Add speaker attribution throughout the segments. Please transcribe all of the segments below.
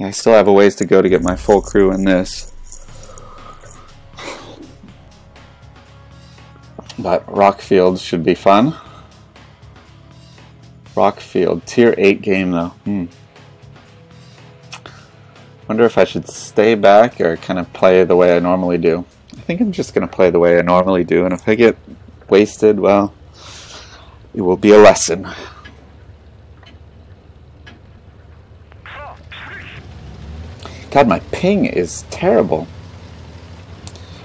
Speaker 1: Yeah, I still have a ways to go to get my full crew in this. But Rockfield should be fun. Rockfield, tier 8 game though. Hmm. Wonder if I should stay back or kind of play the way I normally do. I think I'm just going to play the way I normally do, and if I get wasted, well, it will be a lesson. God, my ping is terrible.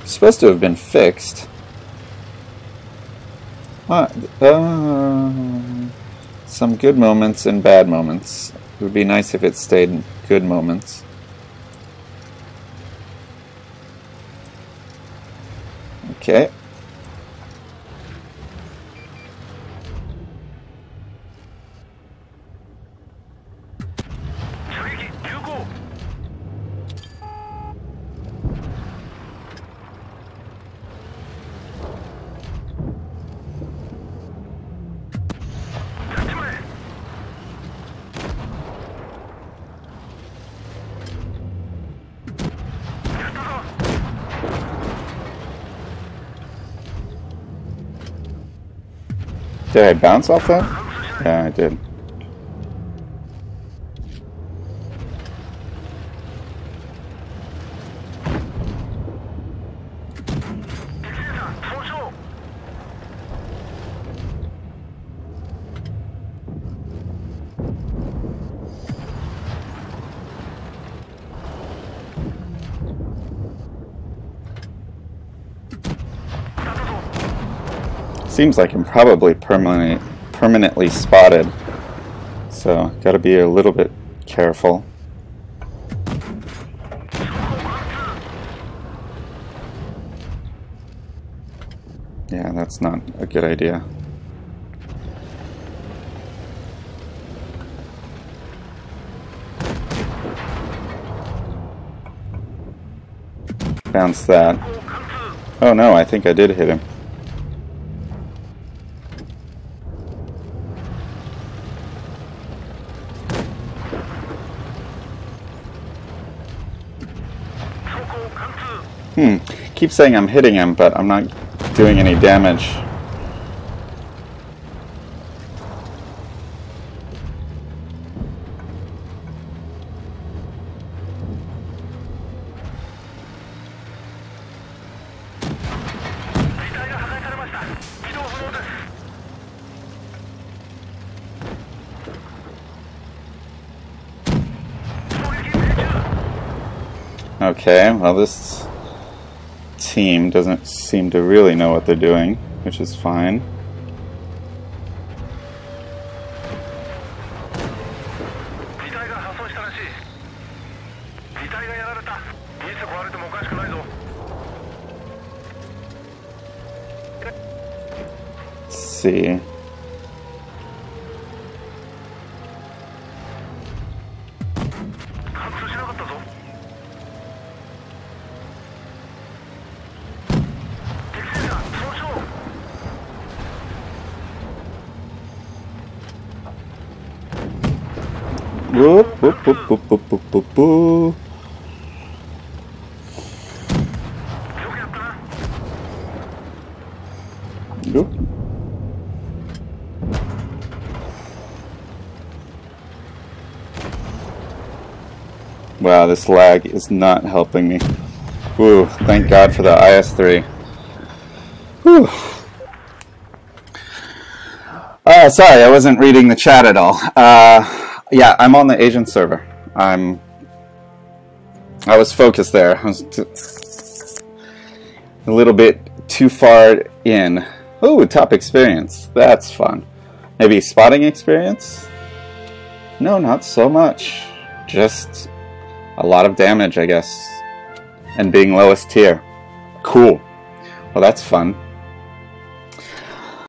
Speaker 1: It's supposed to have been fixed. Uh, some good moments and bad moments. It would be nice if it stayed in good moments. Okay. Did I bounce off that? Yeah, I did. Seems like I'm probably permanently permanently spotted. So, gotta be a little bit careful. Yeah, that's not a good idea. Bounce that. Oh no, I think I did hit him. Hmm. Keep saying I'm hitting him, but I'm not doing any damage. Okay, well this team doesn't seem to really know what they're doing, which is fine. Let's see. Whoop, whoop, whoop, whoop, whoop, whoop, whoop, whoop. Whoop. Wow, this lag is not helping me. Whew, thank God for the IS-3. Whew. Uh, sorry, I wasn't reading the chat at all. Uh, yeah, I'm on the Asian server. I'm. I was focused there. I was a little bit too far in. Oh, top experience. That's fun. Maybe spotting experience? No, not so much. Just a lot of damage, I guess. And being lowest tier. Cool. Well, that's fun.